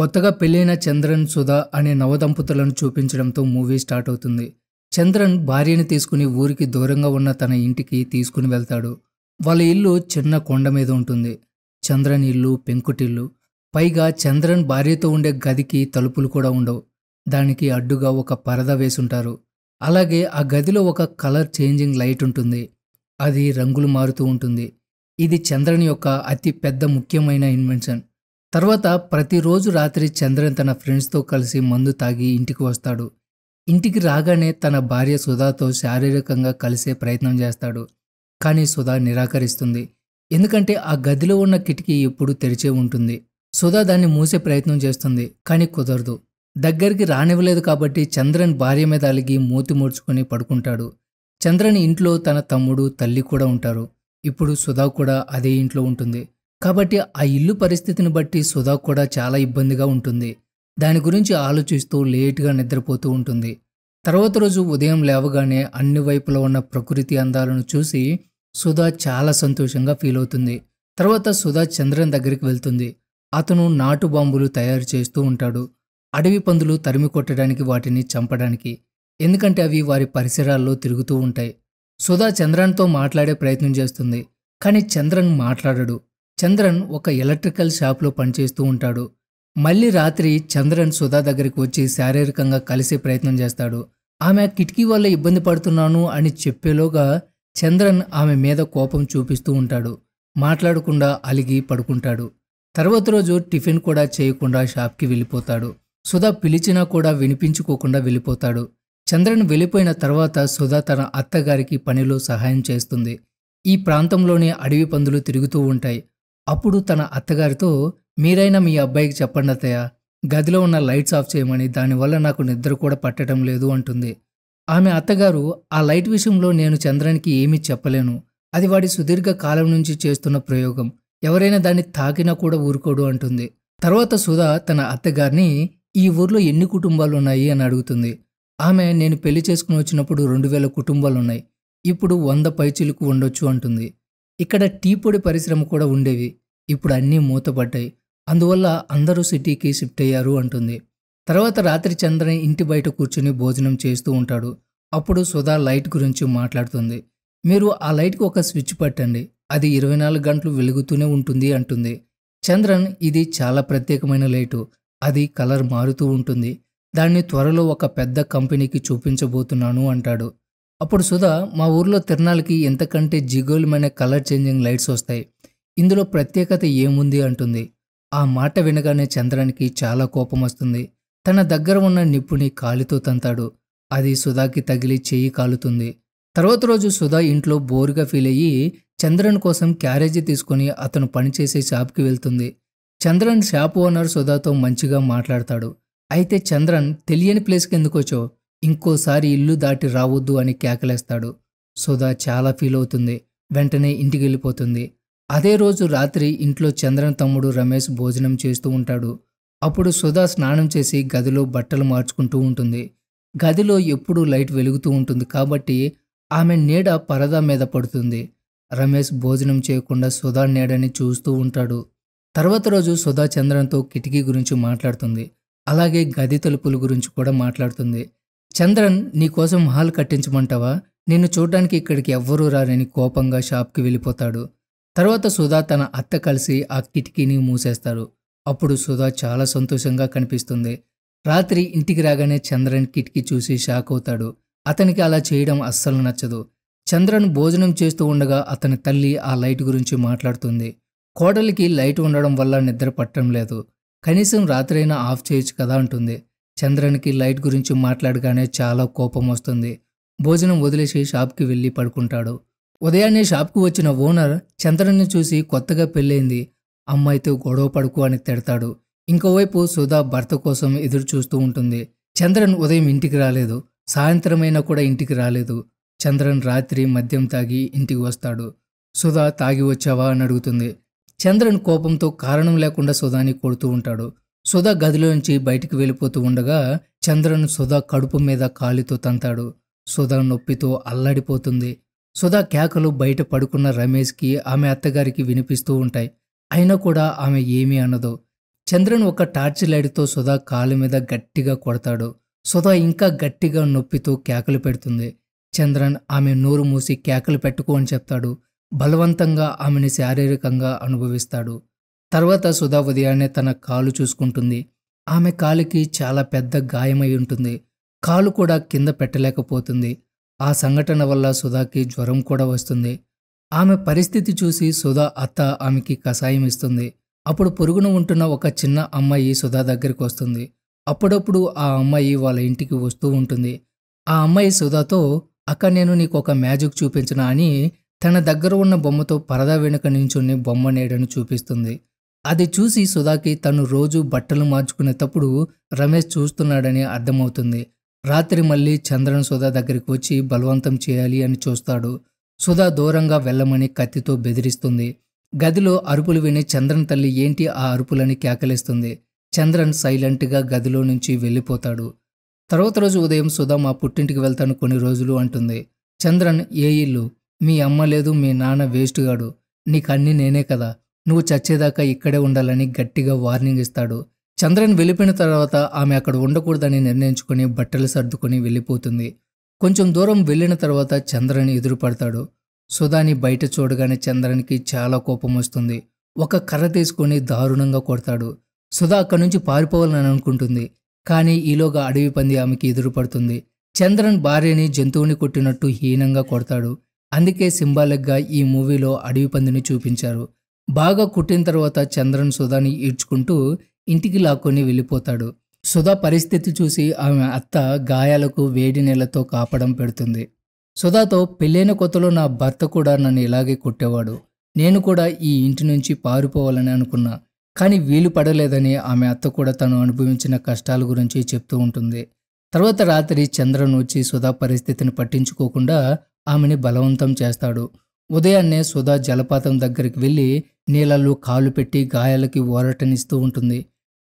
కొత్తగా పెళ్ళైన చంద్రన్ సుధా అనే నవదంపతులను చూపించడంతో మూవీ స్టార్ట్ అవుతుంది. చంద్రన్ భార్యని తీసుకుని ఊరికి దూరంగా ఉన్న తన ఇంటికి తీసుకుని వెళ్తాడు. వాళ్ళ ఇల్లు చిన్న కొండ మీద ఉంటుంది. చంద్రన్ ఇల్లు పెంకుటిల్లు. పైగా చంద్రన్ భార్యతో ఉండే గదికి తలుపులు కూడా ఉండవు. దానికి అడ్డుగా ఒక పరద వేసుంటారు. అలాగే ఆ గదిలో ఒక కలర్ చేంజింగ్ లైట్ ఉంటుంది. అది రంగులు మారుతూ ఉంటుంది. ఇది చంద్రన్ యొక్క అతి పెద్ద ముఖ్యమైన ఇన్వెన్షన్. తర్వాత ప్రతిరోజు రాత్రి చంద్రన్ తన ఫ్రెండ్స్తో కలిసి మందు తాగి ఇంటికి వస్తాడు. ఇంటికి రాగానే తన భార్య సుధాతో శారీరకంగా కలిసే ప్రయత్నం చేస్తాడు. కానీ సుధా నిరాకరిస్తుంది. ఎందుకంటే ఆ గదిలో ఉన్న కిటికీ ఎప్పుడూ తెరిచే ఉంటుంది. సుధా దాన్ని మూసే ప్రయత్నం చేస్తుంది కానీ కుదరదు. దగ్గరికి రానివ్వలేదు కాబట్టి చంద్రన్ భార్య మీద అలిగి మూతి ముడుచుకొని పడుకుంటాడు. చంద్రన్ ఇంట్లో తన తమ్ముడు తల్లి కూడా ఉంటారు. ఇప్పుడు సుధా కూడా అదే ఇంట్లో ఉంటుంది. కాబట్టి ఆ ఇల్లు పరిస్థితిని బట్టి సుధా కూడా చాలా ఇబ్బందిగా ఉంటుంది. దాని గురించి ఆలోచిస్తూ లేటుగా నిద్రపోతూ ఉంటుంది. తర్వాత రోజు ఉదయం లేవగానే అన్ని వైపులా ఉన్న ప్రకృతి అందాలను చూసి సుధా చాలా సంతోషంగా ఫీల్ అవుతుంది. తర్వాత సుధా చంద్రన్ దగ్గరికి వెళ్తుంది. అతను నాటు బాంబులు తయారు చేస్తూ ఉంటాడు. అడవి పందులు తరిమి కొట్టడానికి వాటిని చంపడానికి. ఎందుకంటే అవి వారి పరిసరాల్లో తిరుగుతూ ఉంటాయి. సుధా చంద్రన్తో మాట్లాడే ప్రయత్నం చేస్తుంది. కానీ చంద్రన్ మాట్లాడడు. చంద్రన్ ఒక ఎలక్ట్రికల్ షాప్లో పనిచేస్తూ ఉంటాడు. మళ్ళీ రాత్రి చంద్రన్ సుధా దగ్గరికి వచ్చి శారీరకంగా కలిసే ప్రయత్నం చేస్తాడు. ఆమె కిటికీ వల్ల ఇబ్బంది పడుతున్నాను అని చెప్పేలోగా చంద్రన్ ఆమె మీద కోపం చూపిస్తూ ఉంటాడు. మాట్లాడకుండా అలిగి పడుకుంటాడు. తర్వాత రోజు టిఫిన్ కూడా చేయకుండా షాప్కి వెళ్ళిపోతాడు. సుధా పిలిచినా కూడా వినిపించుకోకుండా వెళ్ళిపోతాడు. చంద్రన్ వెళ్ళిపోయిన తర్వాత సుధా తన అత్తగారికి పనిలో సహాయం చేస్తుంది. ఈ ప్రాంతంలోనే అడవి పందులు తిరుగుతూ ఉంటాయి. అప్పుడు తన అత్తగారితో మీరైనా మీ అబ్బాయికి చెప్పండి అత్తయ్య గదిలో ఉన్న లైట్స్ ఆఫ్ చేయమని దానివల్ల నాకు నిద్ర కూడా పట్టడం లేదు అంటుంది. ఆమె అత్తగారు ఆ లైట్ విషయంలో నేను చంద్రన్కి ఏమీ చెప్పలేను. అది వాడి సుదీర్ఘ కాలం నుంచి చేస్తున్న ప్రయోగం. ఎవరైనా దాన్ని తాకినా కూడా ఊరుకోడు అంటుంది. తర్వాత సుధా తన అత్తగారిని ఈ ఊర్లో ఎన్ని కుటుంబాలు ఉన్నాయి అని అడుగుతుంది. ఆమె నేను పెళ్ళి చేసుకుని వచ్చినప్పుడు రెండు వేల కుటుంబాలు ఉన్నాయి. ఇప్పుడు వంద పైచిలుకు ఉండొచ్చు అంటుంది. ఇక్కడ టీ పొడి పరిశ్రమ కూడా ఉండేవి. ఇప్పుడు అన్నీ మూతపడ్డాయి. అందువల్ల అందరూ సిటీకి షిఫ్ట్ అయ్యారు అంటుంది. తర్వాత రాత్రి చంద్రన్ ఇంటి బయట కూర్చుని భోజనం చేస్తూ ఉంటాడు. అప్పుడు సుధా లైట్ గురించి మాట్లాడుతుంది. మీరు ఆ లైట్కి ఒక స్విచ్ పట్టండి. అది ఇరవై నాలుగు గంటలు వెలుగుతూనే ఉంటుంది అంటుంది. చంద్రన్ ఇది చాలా ప్రత్యేకమైన లైటు. అది కలర్ మారుతూ ఉంటుంది. దాన్ని త్వరలో ఒక పెద్ద కంపెనీకి చూపించబోతున్నాను అంటాడు. అప్పుడు సుధా మా ఊర్లో తిరణాలకి ఎంతకంటే జిగోలమైన కలర్ చేంజింగ్ లైట్స్ వస్తాయి. ఇందులో ప్రత్యేకత ఏముంది అంటుంది. ఆ మాట వినగానే చంద్రానికి చాలా కోపం వస్తుంది. తన దగ్గర ఉన్న నిప్పుని కాలితో తంతాడు. అది సుధాకి తగిలి చేయి కాలుతుంది. తర్వాత రోజు సుధా ఇంట్లో బోరుగా ఫీల్ అయ్యి చంద్రన్ కోసం క్యారేజీ తీసుకుని అతను పనిచేసే షాప్కి వెళ్తుంది. చంద్రన్ షాప్ ఓనర్ సుధాతో మంచిగా మాట్లాడతాడు. అయితే చంద్రన్ తెలియని ప్లేస్కి ఎందుకొచ్చో ఇంకోసారి ఇల్లు దాటి రావద్దు అని కేకలేస్తాడు. సుధా చాలా ఫీల్ అవుతుంది. వెంటనే ఇంటికి వెళ్ళిపోతుంది. అదే రోజు రాత్రి ఇంట్లో చంద్రన్ తమ్ముడు రమేష్ భోజనం చేస్తూ ఉంటాడు. అప్పుడు సుధా స్నానం చేసి గదిలో బట్టలు మార్చుకుంటూ ఉంటుంది. గదిలో ఎప్పుడూ లైట్ వెలుగుతూ ఉంటుంది కాబట్టి ఆమె నీడ పరదా మీద పడుతుంది. రమేష్ భోజనం చేయకుండా సుధా నీడని చూస్తూ ఉంటాడు. తర్వాత రోజు సుధా చంద్రన్తో కిటికీ గురించి మాట్లాడుతుంది. అలాగే గది తలుపుల గురించి కూడా మాట్లాడుతుంది. చంద్రన్ నీకోసం హాల్ కట్టించమంటావా? నిన్ను చూడడానికి ఇక్కడికి ఎవ్వరూ రారని కోపంగా షాప్కి వెళ్ళిపోతాడు. తర్వాత సుధా తన అత్త కలిసి ఆ కిటికీని మూసేస్తారు. అప్పుడు సుధా చాలా సంతోషంగా కనిపిస్తుంది. రాత్రి ఇంటికి రాగానే చంద్రన్ కిటికీ చూసి షాక్ అవుతాడు. అతనికి అలా చేయడం అస్సలు నచ్చదు. చంద్రన్ భోజనం చేస్తూ ఉండగా అతని తల్లి ఆ లైట్ గురించి మాట్లాడుతుంది. కోడలికి లైట్ ఉండడం వల్ల నిద్ర పట్టడం లేదు. కనీసం రాత్రైనా ఆఫ్ చేయొచ్చు కదా అంటుంది. చంద్రన్కి లైట్ గురించి మాట్లాడగానే చాలా కోపం వస్తుంది. భోజనం వదిలేసి షాప్కి వెళ్ళి పడుకుంటాడు. ఉదయాన్నే షాప్కు వచ్చిన ఓనర్ చంద్రన్ని చూసి కొత్తగా పెళ్ళైంది. అమ్మాయితో గొడవ పడుకు అని తిడతాడు. ఇంకోవైపు సుధా భర్త కోసం ఎదురు చూస్తూ ఉంటుంది. చంద్రన్ ఉదయం ఇంటికి రాలేదు. సాయంత్రమైనా కూడా ఇంటికి రాలేదు. చంద్రన్ రాత్రి మద్యం తాగి ఇంటికి వస్తాడు. సుధా తాగి వచ్చావా? అని అడుగుతుంది. చంద్రన్ కోపంతో కారణం లేకుండా సుధాని కొడుతూ ఉంటాడు. సుధా గదిలోంచి బయటికి వెళ్ళిపోతూ ఉండగా చంద్రన్ సుధా కడుపు మీద కాలితో తంతాడు. సుధా నొప్పితో అల్లాడిపోతుంది. సుధా కేకలు బయట పడుకున్న రమేష్కి ఆమె అత్తగారికి వినిపిస్తూ ఉంటాయి. అయినా కూడా ఆమె ఏమీ అనదు. చంద్రన్ ఒక టార్చ్ లైట్తో సుధా కాలు మీద గట్టిగా కొడతాడు. సుధా ఇంకా గట్టిగా నొప్పితో కేకలు పెడుతుంది. చంద్రన్ ఆమె నోరు మూసి కేకలు పెట్టుకో అని చెప్తాడు. బలవంతంగా ఆమెని శారీరకంగా అనుభవిస్తాడు. తర్వాత సుధా ఉదయాన్నే తన కాలు చూసుకుంటుంది. ఆమె కాలికి చాలా పెద్ద గాయమై ఉంటుంది. కాలు కూడా కింద పెట్టలేకపోతుంది. ఆ సంఘటన వల్ల సుధాకి జ్వరం కూడా వస్తుంది. ఆమె పరిస్థితి చూసి సుధా అత్త ఆమెకి కషాయం ఇస్తుంది. అప్పుడు పొరుగున ఉంటున్న ఒక చిన్న అమ్మాయి సుధా దగ్గరికి వస్తుంది. అప్పుడప్పుడు ఆ అమ్మాయి వాళ్ళ ఇంటికి వస్తూ ఉంటుంది. ఆ అమ్మాయి సుధాతో అక్క నేను నీకు ఒక మ్యాజిక్ చూపించిన అని తన దగ్గర ఉన్న బొమ్మతో పరదా వెనుక నించుని బొమ్మ నేడని చూపిస్తుంది. అది చూసి సుధాకి తను రోజు బట్టలు మార్చుకునేటప్పుడు రమేష్ చూస్తున్నాడని అర్థమవుతుంది. రాత్రి మళ్ళీ చంద్రన్ సుధా దగ్గరికి వచ్చి బలవంతం చేయాలి అని చూస్తాడు. సుధా దూరంగా వెళ్ళమని కత్తితో బెదిరిస్తుంది. గదిలో అరుపులు విని చంద్రన్ తల్లి ఏంటి ఆ అరుపులని కేకలేస్తుంది. చంద్రన్ సైలెంట్గా గదిలో నుంచి వెళ్ళిపోతాడు. తర్వాత రోజు ఉదయం సుధా మా పుట్టింటికి వెళ్తాను కొన్ని రోజులు అంటుంది. చంద్రన్ ఏ ఇల్లు? మీ అమ్మ లేదు మీ నాన్న వేస్ట్ గాడు. నీకన్నీ నేనే కదా. నువ్వు చచ్చేదాకా ఇక్కడే ఉండాలని గట్టిగా వార్నింగ్ ఇస్తాడు. చంద్రన్ వెళ్ళిపోయిన తర్వాత ఆమె అక్కడ ఉండకూడదని నిర్ణయించుకొని బట్టలు సర్దుకొని వెళ్ళిపోతుంది. కొంచెం దూరం వెళ్ళిన తర్వాత చంద్రన్ ఎదురుపడతాడు. సుధాని బయట చూడగానే చంద్రన్కి చాలా కోపం వస్తుంది. ఒక కర్ర తీసుకొని దారుణంగా కొడతాడు. సుధా అక్కడి నుంచి పారిపోవాలని అనుకుంటుంది. కానీ ఈలోగా అడవి పంది ఆమెకి ఎదురుపడుతుంది. చంద్రన్ భార్యని జంతువుని కొట్టినట్టు హీనంగా కొడతాడు. అందుకే సింబాలిక్గా ఈ మూవీలో అడవి పందిని చూపించారు. బాగా కుట్టిన తర్వాత చంద్రన్ సుధాని ఈడ్చుకుంటూ ఇంటికి లాక్కొని వెళ్ళిపోతాడు. సుధా పరిస్థితి చూసి ఆమె అత్త గాయాలకు వేడి నీళ్ళతో కాపడం పెడుతుంది. సుధాతో పెళ్ళైన కొత్తలో నా భర్త కూడా నన్ను ఇలాగే కొట్టేవాడు. నేను కూడా ఈ ఇంటి నుంచి పారిపోవాలని అనుకున్నా. కానీ వీలు పడలేదని ఆమె అత్త కూడా తను అనుభవించిన కష్టాల గురించి చెప్తూ ఉంటుంది. తర్వాత రాత్రి చంద్రను వచ్చి సుధా పరిస్థితిని పట్టించుకోకుండా ఆమెని బలవంతం చేస్తాడు. ఉదయాన్నే సుధా జలపాతం దగ్గరికి వెళ్ళి నీళ్ళల్లో కాలు పెట్టి గాయాలకి ఓరటనిస్తూ ఉంటుంది.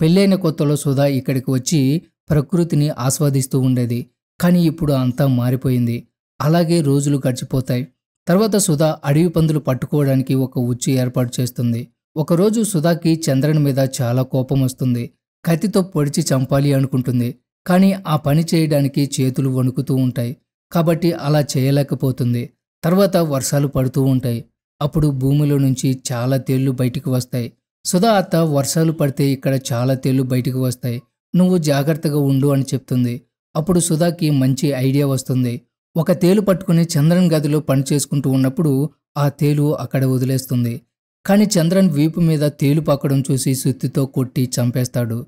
పెళ్ళైన కొత్తలో సుధా ఇక్కడికి వచ్చి ప్రకృతిని ఆస్వాదిస్తూ ఉండేది. కానీ ఇప్పుడు అంతా మారిపోయింది. అలాగే రోజులు గడిచిపోతాయి. తర్వాత సుధా అడవి పందులు పట్టుకోవడానికి ఒక ఉచ్చు ఏర్పాటు చేస్తుంది. ఒకరోజు సుధాకి చంద్రన్ మీద చాలా కోపం వస్తుంది. కత్తితో పొడిచి చంపాలి అనుకుంటుంది. కానీ ఆ పని చేయడానికి చేతులు వణుకుతూ ఉంటాయి. కాబట్టి అలా చేయలేకపోతుంది. తర్వాత వర్షాలు పడుతూ ఉంటాయి. అప్పుడు భూమిలో నుంచి చాలా తేళ్ళు బయటికి వస్తాయి. సుధా అత్త వర్షాలు పడితే ఇక్కడ చాలా తేళ్ళు బయటికి వస్తాయి. నువ్వు జాగ్రత్తగా ఉండు అని చెప్తుంది. అప్పుడు సుధాకి మంచి ఐడియా వస్తుంది. ఒక తేలు పట్టుకుని చంద్రన్ గదిలో పని చేసుకుంటూ ఉన్నప్పుడు ఆ తేలు అక్కడ వదిలేస్తుంది. కానీ చంద్రన్ వీపు మీద తేలు పక్కడం చూసి సుత్తితో కొట్టి చంపేస్తాడు.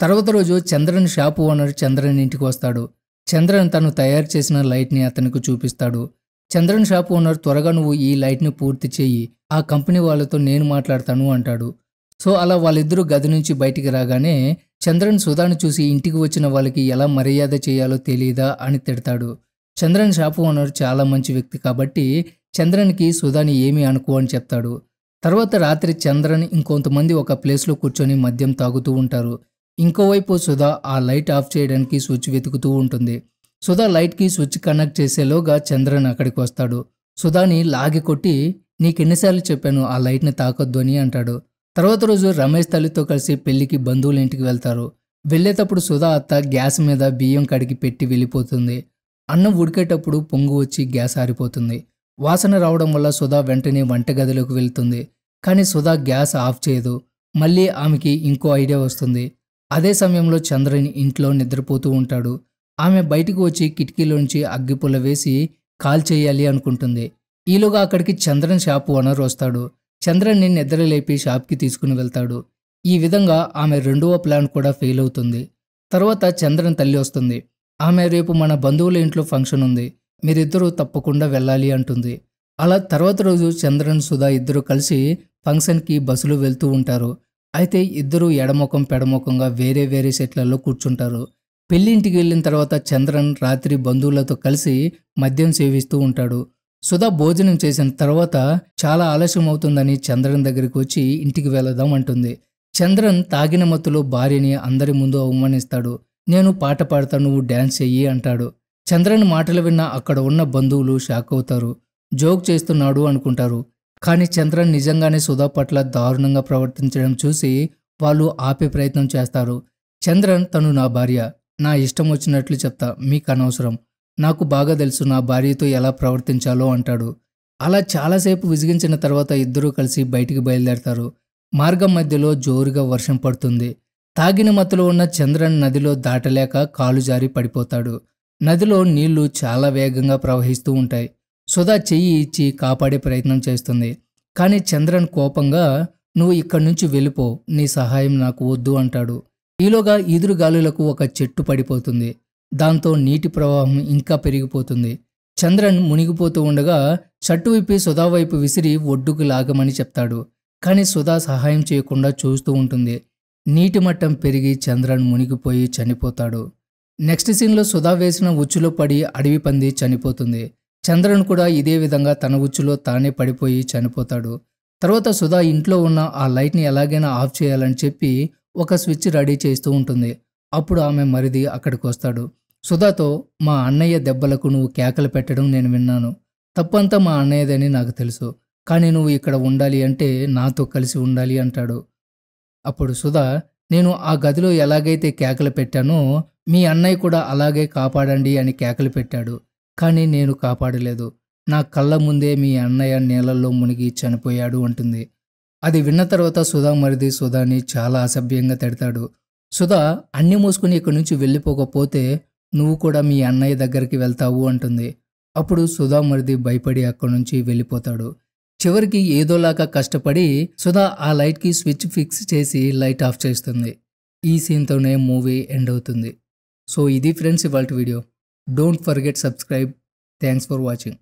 తర్వాత రోజు చంద్రన్ షాపు ఓనర్ చంద్రన్ ఇంటికి వస్తాడు. చంద్రన్ తను తయారు చేసిన లైట్ని అతనికి చూపిస్తాడు. చంద్రన్ షాపు ఓనర్ త్వరగా నువ్వు ఈ లైట్ని పూర్తి చేయి. ఆ కంపెనీ వాళ్ళతో నేను మాట్లాడతాను అంటాడు. సో అలా వాళ్ళిద్దరూ గది నుంచి బయటికి రాగానే చంద్రన్ సుధాను చూసి ఇంటికి వచ్చిన వాళ్ళకి ఎలా మర్యాద చేయాలో తెలియదా అని తిడతాడు. చంద్రన్ షాపు ఓనర్ చాలా మంచి వ్యక్తి కాబట్టి చంద్రన్కి సుధాని ఏమీ అనుకో అని చెప్తాడు. తర్వాత రాత్రి చంద్రన్ ఇంకొంతమంది ఒక ప్లేస్లో కూర్చొని మద్యం తాగుతూ ఉంటారు. ఇంకోవైపు సుధా ఆ లైట్ ఆఫ్ చేయడానికి స్విచ్ వెతుకుతూ ఉంటుంది. సుధా లైట్కి స్విచ్ కనెక్ట్ చేసేలోగా చంద్రన్ అక్కడికి వస్తాడు. సుధాని లాగి కొట్టి నీకెన్నిసార్లు చెప్పాను ఆ లైట్ని తాకొద్దు అని అంటాడు. తర్వాత రోజు రమేష్ తల్లితో కలిసి పెళ్ళికి బంధువుల ఇంటికి వెళ్తారు. వెళ్ళేటప్పుడు సుధా అత్త గ్యాస్ మీద బియ్యం కడిగి పెట్టి వెళ్ళిపోతుంది. అన్నం ఉడికేటప్పుడు పొంగు వచ్చి గ్యాస్ ఆరిపోతుంది. వాసన రావడం వల్ల సుధా వెంటనే వంటగదిలోకి వెళ్తుంది. కానీ సుధా గ్యాస్ ఆఫ్ చేయదు. మళ్ళీ ఆమెకి ఇంకో ఐడియా వస్తుంది. అదే సమయంలో చంద్రని ఇంట్లో నిద్రపోతూ ఉంటాడు. ఆమె బయటకు వచ్చి కిటికీలోంచి అగ్గిపుల్ల వేసి కాల్ చేయాలి అనుకుంటుంది. ఈలోగా అక్కడికి చంద్రన్ షాప్ ఓనర్ వస్తాడు. చంద్రన్ని నిద్ర లేపి షాప్కి తీసుకుని వెళ్తాడు. ఈ విధంగా ఆమె రెండవ ప్లాన్ కూడా ఫెయిల్ అవుతుంది. తర్వాత చంద్రన్ తల్లి వస్తుంది. ఆమె రేపు మన బంధువుల ఇంట్లో ఫంక్షన్ ఉంది. మీరిద్దరూ తప్పకుండా వెళ్ళాలి అంటుంది. అలా తర్వాత రోజు చంద్రన్ సుధా ఇద్దరు కలిసి ఫంక్షన్కి బస్సులో వెళ్తూ ఉంటారు. అయితే ఇద్దరూ ఎడముఖం పెడముఖంగా వేరే వేరే సెట్లలో కూర్చుంటారు. పెళ్ళి ఇంటికి వెళ్ళిన తర్వాత చంద్రన్ రాత్రి బంధువులతో కలిసి మద్యం సేవిస్తూ ఉంటాడు. సుధా భోజనం చేసిన తర్వాత చాలా ఆలస్యం అవుతుందని చంద్రన్ దగ్గరికి వచ్చి ఇంటికి వెళదాం అంటుంది. చంద్రన్ తాగిన మత్తులో భార్యని అందరి ముందు అవమానిస్తాడు. నేను పాట పాడతా నువ్వు డ్యాన్స్ చెయ్యి అంటాడు. చంద్రన్ మాటలు విన్న అక్కడ ఉన్న బంధువులు షాక్ అవుతారు. జోక్ చేస్తున్నాడు అనుకుంటారు. కానీ చంద్రన్ నిజంగానే సుధా పట్ల దారుణంగా ప్రవర్తించడం చూసి వాళ్ళు ఆపే ప్రయత్నం చేస్తారు. చంద్రన్ తను నా భార్య. నా ఇష్టం వచ్చినట్లు చెప్తా మీకు అనవసరం. నాకు బాగా తెలుసు నా భార్యతో ఎలా ప్రవర్తించాలో అంటాడు. అలా చాలాసేపు విసిగించిన తర్వాత ఇద్దరూ కలిసి బయటికి బయలుదేరతారు. మార్గం మధ్యలో జోరుగా వర్షం పడుతుంది. తాగిన మత్తులో ఉన్న చంద్రన్ నదిలో దాటలేక కాలు జారి పడిపోతాడు. నదిలో నీళ్ళు చాలా వేగంగా ప్రవహిస్తూ ఉంటాయి. సుధా చెయ్యి ఇచ్చి కాపాడే ప్రయత్నం చేస్తుంది. కానీ చంద్రన్ కోపంగా నువ్వు ఇక్కడి నుంచి వెళ్ళిపో. నీ సహాయం నాకు వద్దు అంటాడు. ఈలోగా ఈదురు గాలులకు ఒక చెట్టు పడిపోతుంది. దాంతో నీటి ప్రవాహం ఇంకా పెరిగిపోతుంది. చంద్రన్ మునిగిపోతూ ఉండగా షట్టు విప్పి సుధా వైపు విసిరి ఒడ్డుకు లాగమని చెప్తాడు. కానీ సుధా సహాయం చేయకుండా చూస్తూ ఉంటుంది. నీటి మట్టం పెరిగి చంద్రన్ మునిగిపోయి చనిపోతాడు. నెక్స్ట్ సీన్లో సుధా వేసిన ఉచ్చులో పడి అడవి పంది చనిపోతుంది. చంద్రన్ కూడా ఇదే విధంగా తన ఉచ్చులో తానే పడిపోయి చనిపోతాడు. తర్వాత సుధా ఇంట్లో ఉన్న ఆ లైట్ని ఎలాగైనా ఆఫ్ చేయాలని చెప్పి ఒక స్విచ్ రెడీ చేస్తూ ఉంటుంది. అప్పుడు ఆమె మరిది అక్కడికి వస్తాడు సుధాతో మా అన్నయ్య దెబ్బలకు నువ్వు కేకలు పెట్టడం నేను విన్నాను. తప్పంతా మా అన్నయ్యదని నాకు తెలుసు. కానీ నువ్వు ఇక్కడ ఉండాలి అంటే నాతో కలిసి ఉండాలి అంటాడు. అప్పుడు సుధా నేను ఆ గదిలో ఎలాగైతే కేకలు పెట్టానో మీ అన్నయ్య కూడా అలాగే కాపాడండి అని కేకలు పెట్టాడు. కానీ నేను కాపాడలేదు. నా కళ్ళ ముందే మీ అన్నయ్య నీళ్ళల్లో మునిగి చనిపోయాడు అంటుంది. అది విన్న తర్వాత సుధా మరిది సుధాని చాలా అసభ్యంగా తిడతాడు. సుధా అన్ని మూసుకుని ఇక్కడి నుంచి వెళ్ళిపోకపోతే నువ్వు కూడా మీ అన్నయ్య దగ్గరికి వెళ్తావు అంటుంది. అప్పుడు సుధా మరిది భయపడి అక్కడి నుంచి వెళ్ళిపోతాడు. చివరికి ఏదోలాగా కష్టపడి సుధా ఆ లైట్కి స్విచ్ ఫిక్స్ చేసి లైట్ ఆఫ్ చేస్తుంది. ఈ సీన్తోనే మూవీ ఎండ్ అవుతుంది. సో ఇది ఫ్రెండ్స్ ఇవాళ video. Don't forget subscribe. Thanks for watching.